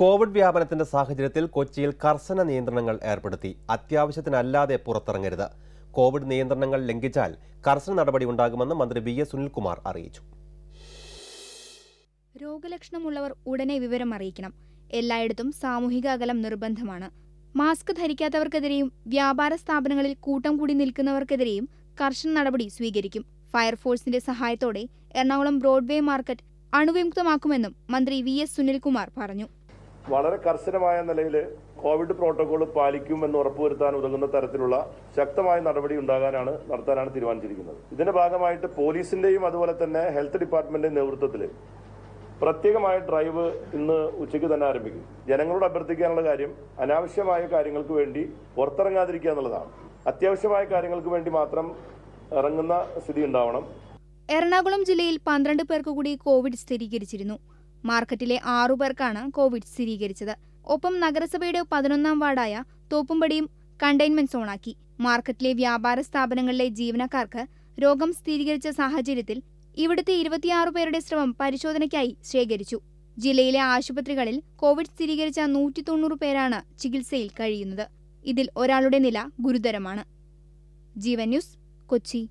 Covid വ്യാപനത്തിന്റെ സാഹചര്യത്തിൽ കൊച്ചിയിൽ കർശന നിയന്ത്രണങ്ങൾ ഏർപ്പെടുത്തി. അത്യാവശ്യത്തിനല്ലാതെ പുറത്തിറങ്ങരുത്. കോവിഡ് നിയന്ത്രണങ്ങൾ ലംഘിച്ചാൽ കർശന നടപടി ഉണ്ടാകുമെന്ന് മന്ത്രി വി എസ് സുനിൽകുമാർ അറിയിച്ചു. രോഗലക്ഷണമുള്ളവർ ഉടനെ വിവരം അറിയിക്കണം. എല്ലായിടത്തും സാമൂഹിക അകലം നിർബന്ധമാണ്. മാസ്ക് ധരിക്കാത്തവർക്കെതിരെയും വ്യാപാര സ്ഥാപനങ്ങളിൽ കൂട്ടം കൂടി നിൽക്കുന്നവർക്കെതിരെയും കർശന നടപടി സ്വീകരിക്കും. ഫയർഫോഴ്സിന്റെ സഹായത്തോടെ എറണാകുളം ബ്രോഡ്വേ മാർക്കറ്റ് അണുവിമുക്തമാക്കുമെന്നും മന്ത്രി വി എസ് സുനിൽകുമാർ പറഞ്ഞു. വളരെ കർശനമായ നിലയിൽ കോവിഡ് പ്രോട്ടോകോൾ പാലിക്കുമെന്ന് ഉറപ്പുവരുത്താൻ ഉതകുന്ന തരത്തിലുള്ള ശക്തമായ നടപടി ഉണ്ടാകാനാണ് നടത്താനാണ് തീരുമാനിച്ചിരിക്കുന്നത്. ഇതിന്റെ ഭാഗമായിട്ട് പോലീസിന്റെയും അതുപോലെ തന്നെ ഹെൽത്ത് ഡിപ്പാർട്ട്മെന്റിന്റെ നേതൃത്വത്തിൽ പ്രത്യേകമായ ഡ്രൈവ് ഇന്ന് ഉച്ചയ്ക്ക് തന്നെ ആരംഭിക്കും. ജനങ്ങളോട് അഭ്യർത്ഥിക്കാനുള്ള കാര്യം അനാവശ്യമായ കാര്യങ്ങൾക്ക് വേണ്ടി പുറത്തിറങ്ങാതിരിക്കുക എന്നുള്ളതാണ്. അത്യാവശ്യമായ കാര്യങ്ങൾക്ക് വേണ്ടി മാത്രം ഇറങ്ങുന്ന സ്ഥിതി ഉണ്ടാവണം. എറണാകുളം ജില്ലയിൽ പന്ത്രണ്ട് പേർക്ക് കൂടി കോവിഡ് സ്ഥിരീകരിച്ചിരുന്നു. മാർക്കറ്റിലെ ആറു പേർക്കാണ് കോവിഡ് സ്ഥിരീകരിച്ചത്. ഒപ്പം നഗരസഭയുടെ പതിനൊന്നാം വാർഡായ തോപ്പുംപടിയും കണ്ടെയ്ൻമെന്റ് സോണാക്കി. മാർക്കറ്റിലെ വ്യാപാര സ്ഥാപനങ്ങളിലെ ജീവനക്കാർക്ക് രോഗം സ്ഥിരീകരിച്ച സാഹചര്യത്തിൽ ഇവിടുത്തെ ഇരുപത്തിയാറ് പേരുടെ ശ്രമം പരിശോധനയ്ക്കായി ശേഖരിച്ചു. ജില്ലയിലെ ആശുപത്രികളിൽ കോവിഡ് സ്ഥിരീകരിച്ച നൂറ്റി തൊണ്ണൂറ് പേരാണ് ചികിത്സയിൽ കഴിയുന്നത്. ഇതിൽ ഒരാളുടെ നില ഗുരുതരമാണ്. ജീവൻ ന്യൂസ് കൊച്ചി.